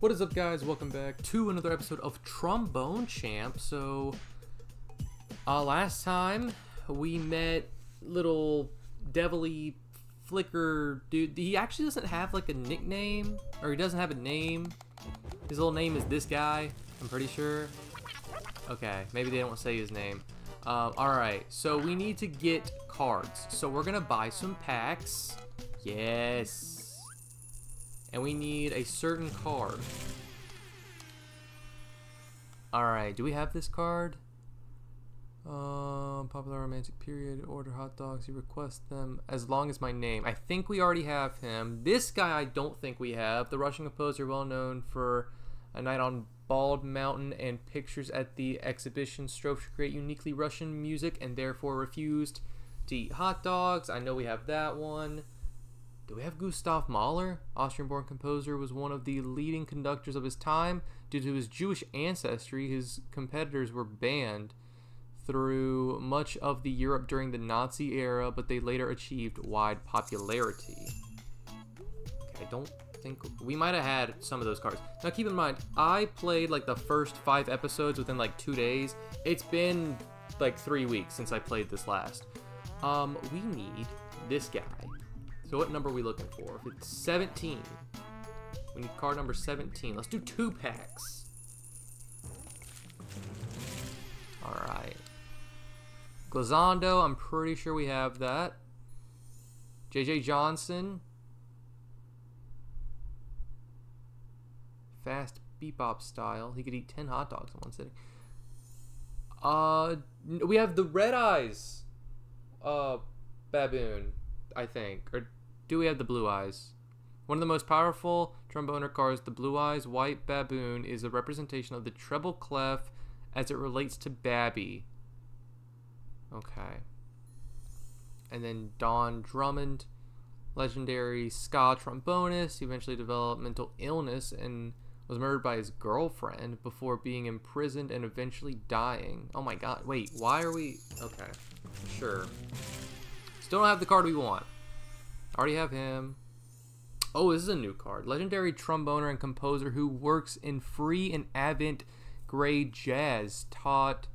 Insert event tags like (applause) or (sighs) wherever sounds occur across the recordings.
What is up, guys? Welcome back to another episode of Trombone Champ. So, uh, last time we met little devilly flicker dude. He actually doesn't have like a nickname, or he doesn't have a name. His little name is this guy. I'm pretty sure. Okay, maybe they don't say his name. Um, Alright, so we need to get cards. So we're gonna buy some packs. Yes. And we need a certain card. Alright, do we have this card? Um, popular romantic period, order hot dogs, you request them as long as my name. I think we already have him. This guy I don't think we have. The Russian composer well known for A Night on Bald Mountain and pictures at the exhibition strove to create uniquely Russian music and therefore refused to eat hot dogs. I know we have that one. Do we have Gustav Mahler? Austrian born composer was one of the leading conductors of his time. Due to his Jewish ancestry, his competitors were banned through much of the Europe during the Nazi era, but they later achieved wide popularity. Okay, I don't think we might have had some of those cards. Now keep in mind, I played like the first five episodes within like two days. It's been like three weeks since I played this last. Um, we need this guy. So what number are we looking for? If it's 17, we need card number 17. Let's do two packs. Alright. Glazando, I'm pretty sure we have that. JJ Johnson. Fast bebop style. He could eat 10 hot dogs in one sitting. Uh, we have the Red Eyes uh, baboon, I think. Or do we have the Blue Eyes? One of the most powerful tromboner cards, the Blue Eyes White Baboon, is a representation of the treble clef as it relates to Babby. Okay. And then Don Drummond, legendary ska trombonist, he eventually developed mental illness and was murdered by his girlfriend before being imprisoned and eventually dying. Oh my god, wait, why are we... Okay, sure. Still don't have the card we want. Already have him. Oh, this is a new card. Legendary tromboner and composer who works in free and avant-garde jazz. Taught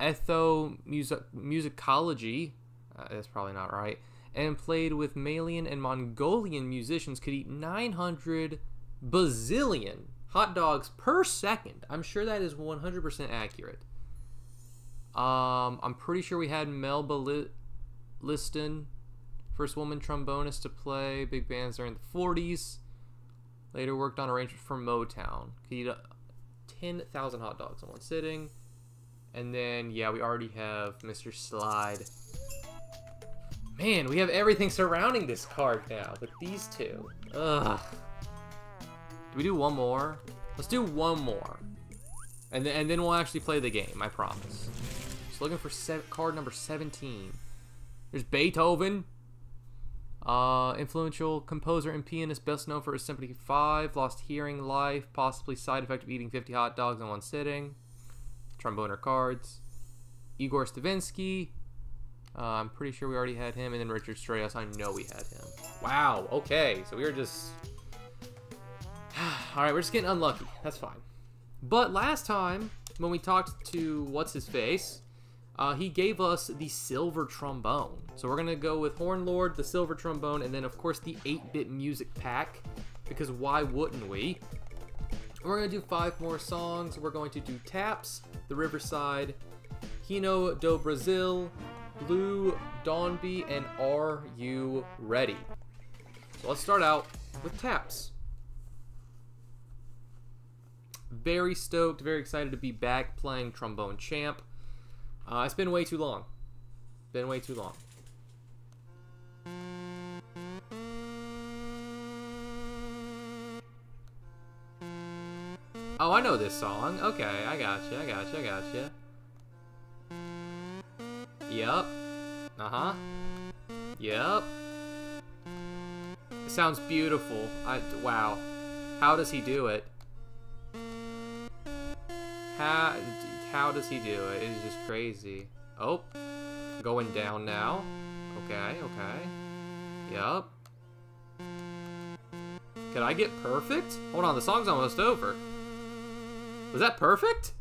ethnomusicology. Music- uh, that's probably not right. And played with Malian and Mongolian musicians. Could eat 900 bazillion hot dogs per second. I'm sure that is 100% accurate. Um, I'm pretty sure we had Melba Liston First woman trombonist to play big bands during the 40s. Later worked on arrangements for Motown. Could eat uh, 10,000 hot dogs in one sitting. And then, yeah, we already have Mr. Slide. Man, we have everything surrounding this card now but these two. Ugh. Do we do one more? Let's do one more. And then, and then we'll actually play the game, I promise. Just looking for card number 17. There's Beethoven. Uh, influential composer and pianist, best known for his Symphony 5, lost hearing life, possibly side effect of eating 50 hot dogs in one sitting. tromboner cards. Igor Stravinsky. Uh, I'm pretty sure we already had him. And then Richard Strauss. I know we had him. Wow. Okay. So we were just... (sighs) Alright, we're just getting unlucky. That's fine. But last time, when we talked to What's-His-Face, uh, he gave us the silver trombone. So we're to go with Horn Lord, the silver trombone, and then of course the 8-bit music pack, because why wouldn't we? We're to do five more songs. We're going to do Taps, The Riverside, Hino do Brazil, Blue Danube, and Are You Ready? So let's start out with Taps. Very stoked, very excited to be back playing Trombone Champ. Uh, it's been way too long. Been way too long. Oh, I know this song. Okay, I got you. I got you. I got you. Yep. Uh-huh. Yep. It sounds beautiful. I wow. How does he do it? How how does he do it? It's just crazy. Oh, going down now. Okay, okay. Yup. Can I get perfect? Hold on, the song's almost over. Was that perfect?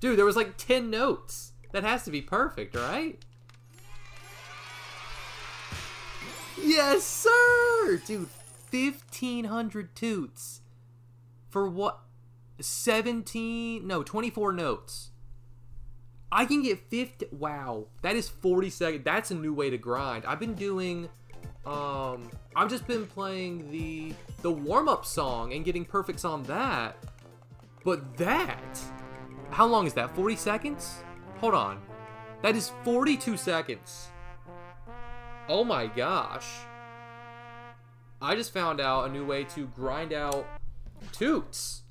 Dude, there was like 10 notes. That has to be perfect, right? Yes, sir! Dude, 1,500 toots. For what? 17, no, 24 notes. I can get 50, wow. That is 40 seconds. That's a new way to grind. I've been doing, um, I've just been playing the, the warm-up song and getting perfects on that. But that, how long is that, 40 seconds? Hold on. That is 42 seconds. Oh my gosh. I just found out a new way to grind out toots.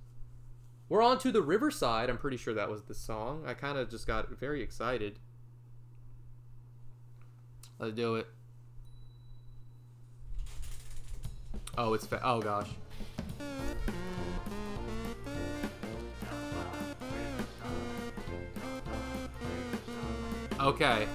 We're on to the Riverside. I'm pretty sure that was the song. I kind of just got very excited. Let's do it. Oh, it's oh gosh. Okay.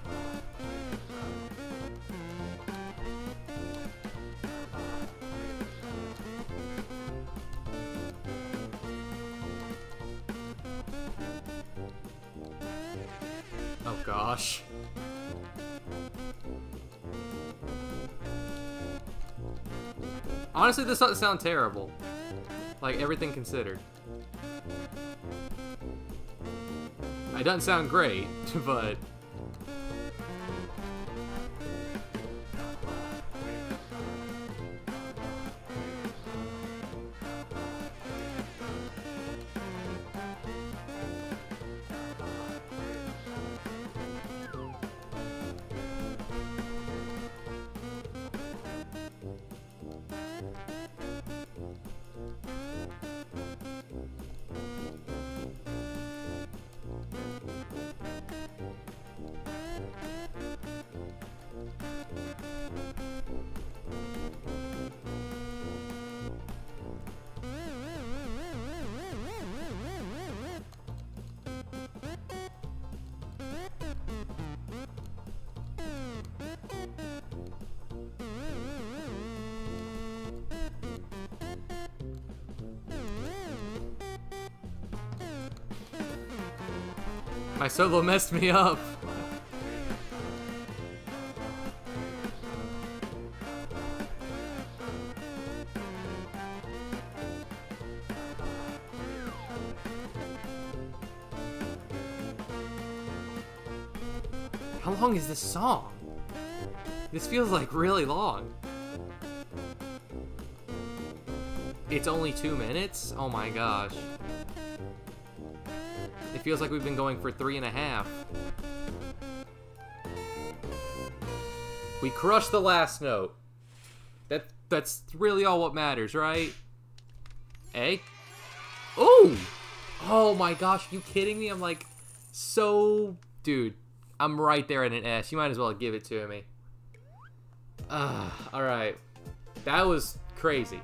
Gosh. Honestly, this doesn't sound terrible. Like, everything considered. It doesn't sound great, (laughs) but... My solo messed me up. How long is this song? This feels like really long. It's only two minutes? Oh my gosh. It feels like we've been going for three and a half. We crushed the last note. That that's really all what matters, right? A. Oh! Oh my gosh, you kidding me? I'm like so dude. I'm right there at an S. You might as well give it to me. Uh, alright. That was crazy.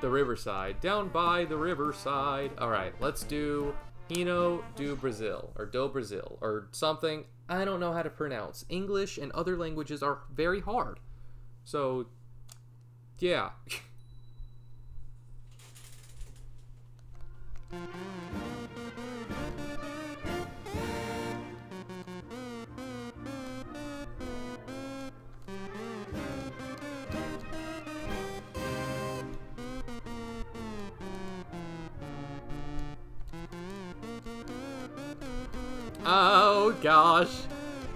The riverside. Down by the riverside. Alright, let's do Hino do Brazil, or do Brazil, or something. I don't know how to pronounce. English and other languages are very hard. So, yeah. (laughs) gosh.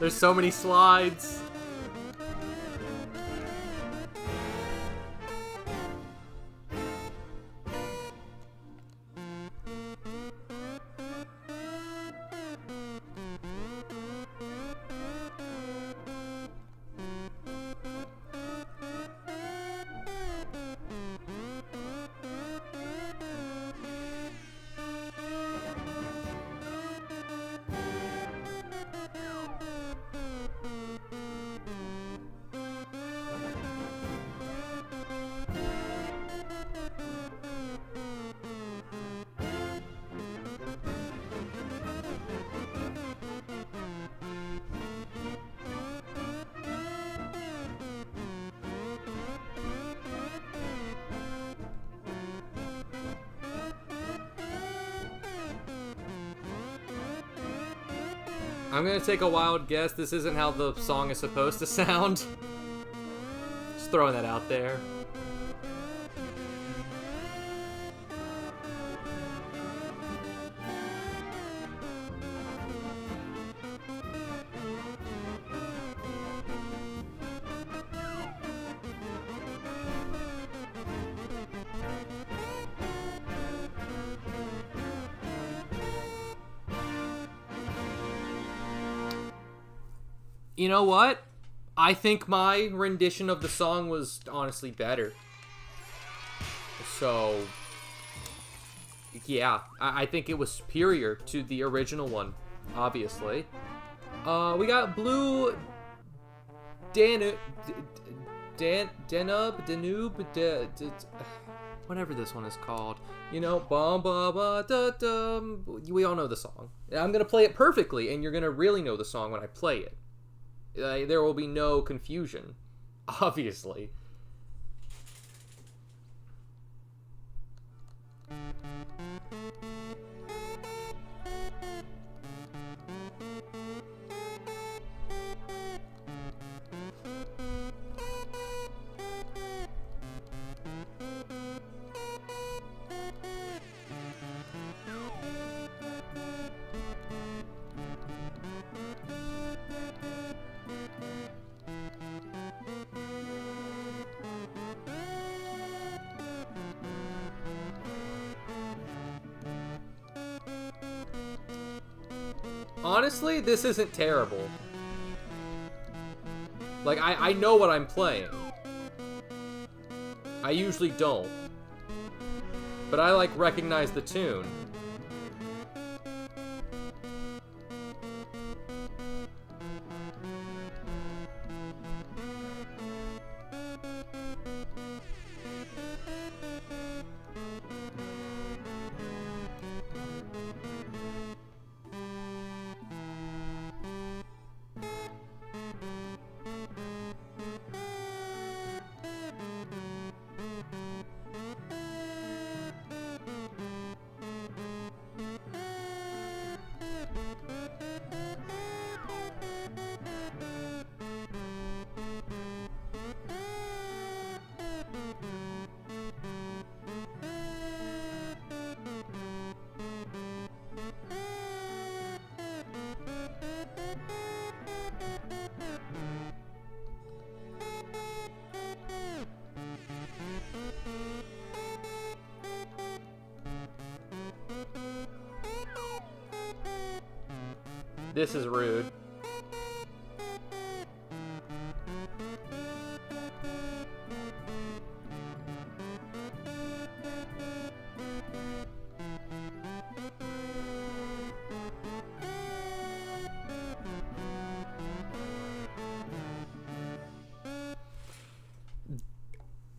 There's so many slides. I'm gonna take a wild guess. This isn't how the song is supposed to sound. Just throwing that out there. You know what? I think my rendition of the song was honestly better. So, yeah, I, I think it was superior to the original one, obviously. Uh, we got Blue Dan Dan Danube Danube da, da, whatever this one is called. You know, ba ba ba da da. We all know the song. I'm gonna play it perfectly, and you're gonna really know the song when I play it. Uh, there will be no confusion, (laughs) obviously. Honestly, this isn't terrible. Like, I, I know what I'm playing. I usually don't. But I, like, recognize the tune. This is rude.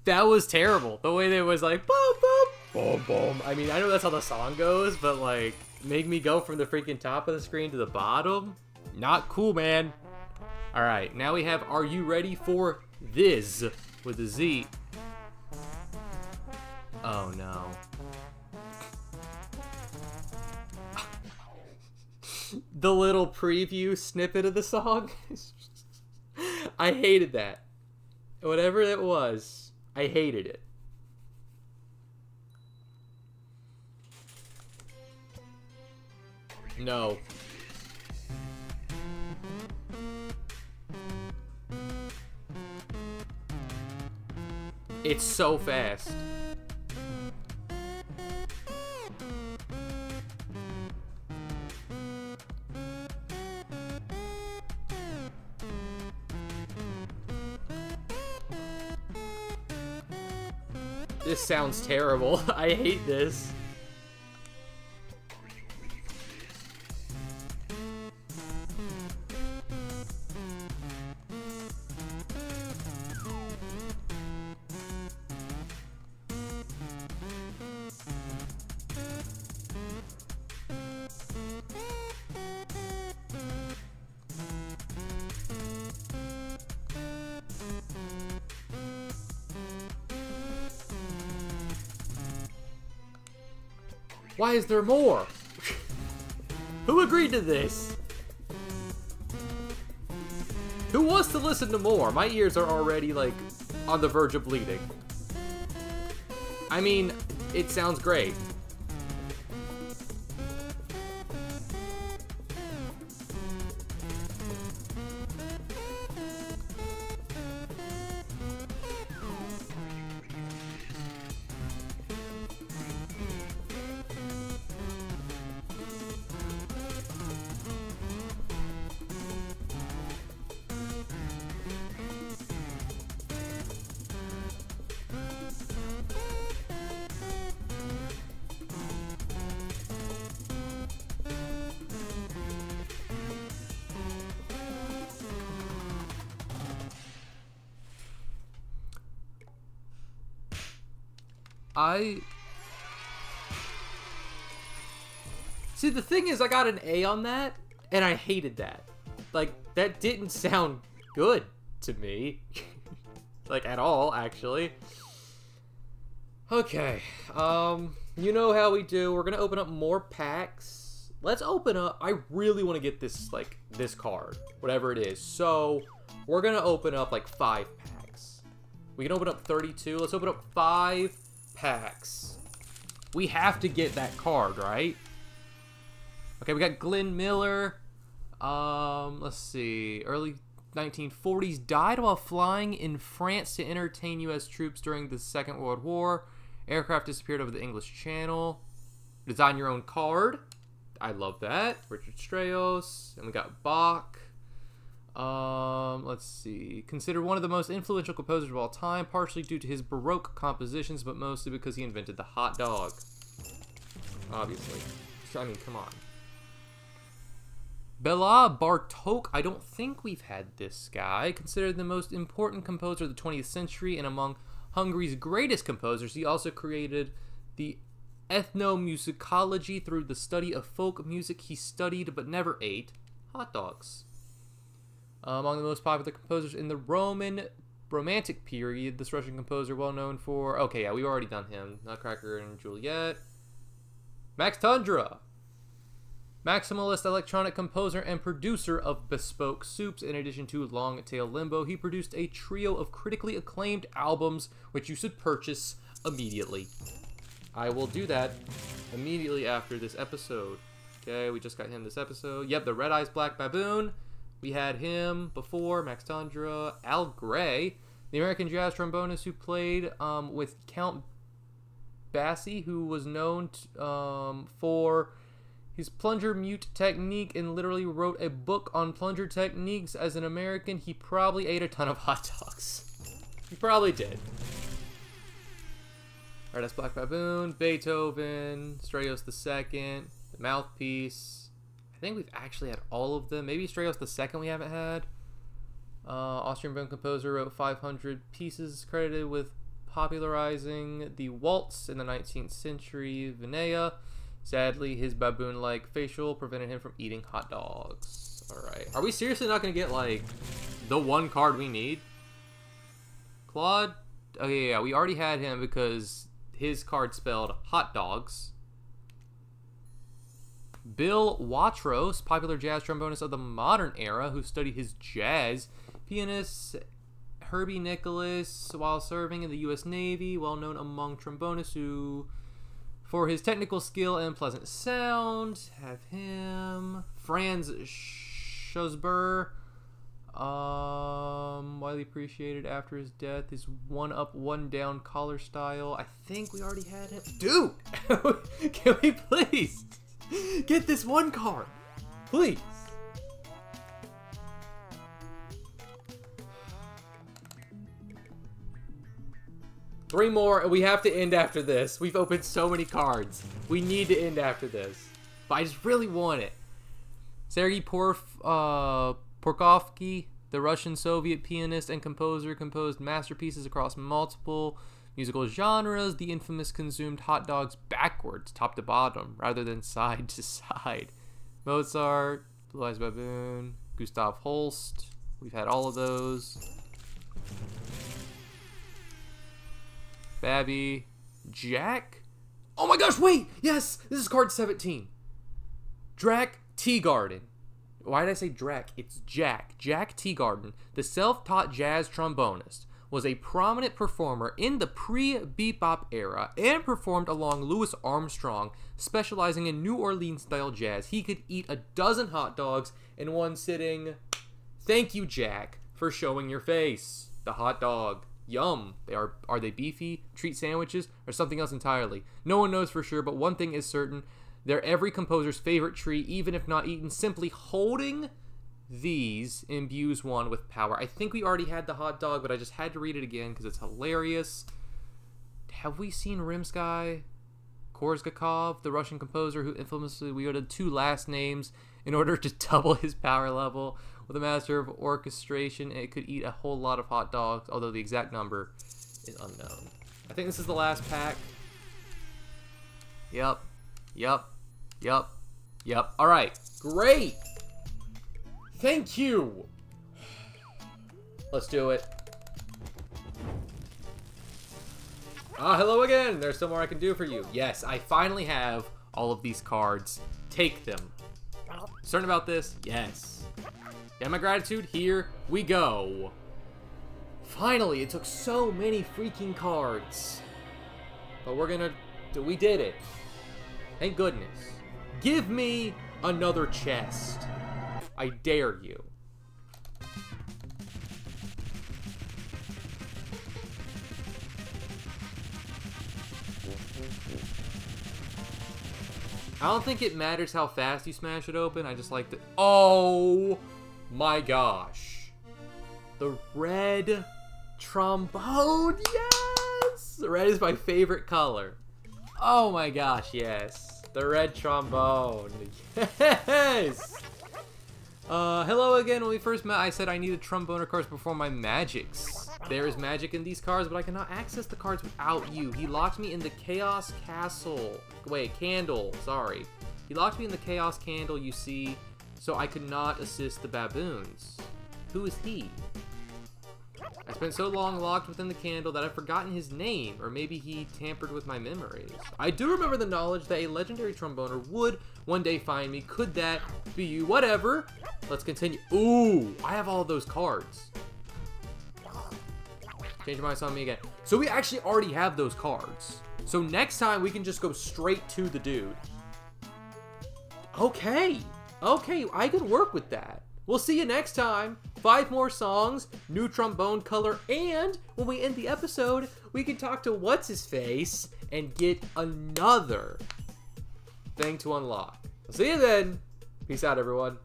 That was terrible. The way they was like boom boom boom boom. I mean, I know that's how the song goes, but like make me go from the freaking top of the screen to the bottom? Not cool, man. All right, now we have Are You Ready for This with a Z. Oh no. (laughs) the little preview snippet of the song. (laughs) I hated that. Whatever it was, I hated it. No. It's so fast. This sounds terrible. (laughs) I hate this. is there more? Who agreed to this? Who wants to listen to more? My ears are already, like, on the verge of bleeding. I mean, it sounds great. I See, the thing is, I got an A on that, and I hated that. Like, that didn't sound good to me. (laughs) like, at all, actually. Okay, um, you know how we do. We're gonna open up more packs. Let's open up, I really want to get this, like, this card, whatever it is. So, we're gonna open up, like, five packs. We can open up 32. Let's open up five packs. We have to get that card, right? Okay, we got Glenn Miller. Um, let's see. Early 1940s died while flying in France to entertain U.S. troops during the Second World War. Aircraft disappeared over the English Channel. Design your own card. I love that. Richard Strauss. And we got Bach. Um, let's see. Considered one of the most influential composers of all time, partially due to his Baroque compositions, but mostly because he invented the hot dog. Obviously. I mean, come on. Bela Bartok, I don't think we've had this guy. Considered the most important composer of the 20th century and among Hungary's greatest composers, he also created the ethnomusicology through the study of folk music he studied but never ate hot dogs. Among the most popular composers in the Roman Romantic period, this Russian composer, well known for. Okay, yeah, we've already done him. Nutcracker and Juliet. Max Tundra. Maximalist electronic composer and producer of bespoke soups, in addition to Long Tail Limbo, he produced a trio of critically acclaimed albums which you should purchase immediately. I will do that immediately after this episode. Okay, we just got him this episode. Yep, the Red Eyes Black Baboon. We had him before, Max Tundra, Al Grey, the American jazz trombonist who played um, with Count Basie, who was known t- um, for his plunger mute technique and literally wrote a book on plunger techniques. As an American, he probably ate a ton of hot dogs. he probably did. Alright, that's Black Baboon, Beethoven, Strauss II, the Mouthpiece. I think we've actually had all of them. Maybe Strauss the second we haven't had. Uh, Austrian born composer wrote 500 pieces credited with popularizing the waltz in the 19th century. Vinaya. Sadly, his baboon-like facial prevented him from eating hot dogs. Alright. Are we seriously not going to get, like, the one card we need? Claude? Okay, yeah, we already had him because his card spelled hot dogs. Bill Watrous, popular jazz trombonist of the modern era, who studied his jazz. Pianist Herbie Nichols, while serving in the U.S. Navy, well known among trombonists who for his technical skill and pleasant sound, have him. Franz Schosber, um, widely appreciated after his death. His one up, one down collar style. I think we already had him. Dude, (laughs) can we please (laughs) get this one card? Please. Three more, and we have to end after this. We've opened so many cards. We need to end after this. But I just really want it. Sergei Porf, uh, Porkovsky, the Russian Soviet pianist and composer, composed masterpieces across multiple musical genres. The infamous consumed hot dogs backwards, top to bottom, rather than side to side. Mozart, Blue Eyes Baboon, Gustav Holst. We've had all of those. Babby, Jack. Oh my gosh, wait! Yes! This is card 17. Drac Teagarden. Why did I say Drac? It's Jack. Jack Teagarden, the self taught jazz trombonist, was a prominent performer in the pre bebop era and performed along Louis Armstrong, specializing in New Orleans style jazz. He could eat a dozen hot dogs in one sitting. Thank you, Jack, for showing your face. The hot dog. Yum. They are are they beefy, treat sandwiches, or something else entirely? No one knows for sure, but one thing is certain. They're every composer's favorite treat, even if not eaten. Simply holding these imbues one with power. I think we already had the hot dog, but I just had to read it again because it's hilarious. Have we seen Rimsky? Korsakov, the Russian composer who infamously wielded two last names in order to (laughs) double his power level. With a master of orchestration, it could eat a whole lot of hot dogs, although the exact number is unknown. I think this is the last pack. Yep. Yep. Yep. Yep. All right. Great. Thank you. Let's do it. Ah, hello again. There's still more I can do for you. Yes, I finally have all of these cards. Take them. Certain about this? Yes. And my gratitude? Here we go. Finally, it took so many freaking cards. But we're gonna... We did it. Thank goodness. Give me another chest. I dare you. I don't think it matters how fast you smash it open. I just like to. Oh my gosh. The red trombone. Yes! Red is my favorite color. Oh my gosh, yes. The red trombone. (laughs) Yes! Uh, hello again. When we first met, I said I needed tromboner cards before my magics. There is magic in these cards, but I cannot access the cards without you. He locked me in the Chaos Castle. Wait, Candle. Sorry. He locked me in the Chaos Candle, you see, so I could not assist the baboons. Who is he? Spent so long locked within the candle that I've forgotten his name, or maybe he tampered with my memories. I do remember the knowledge that a legendary tromboner would one day find me. Could that be you? Whatever. Let's continue. Ooh, I have all those cards. Change your mind on me again. So we actually already have those cards. So next time we can just go straight to the dude. Okay. Okay, I could work with that. We'll see you next time. Five more songs, new trombone color, and when we end the episode, we can talk to What's His Face and get another thing to unlock. See you then. Peace out, everyone.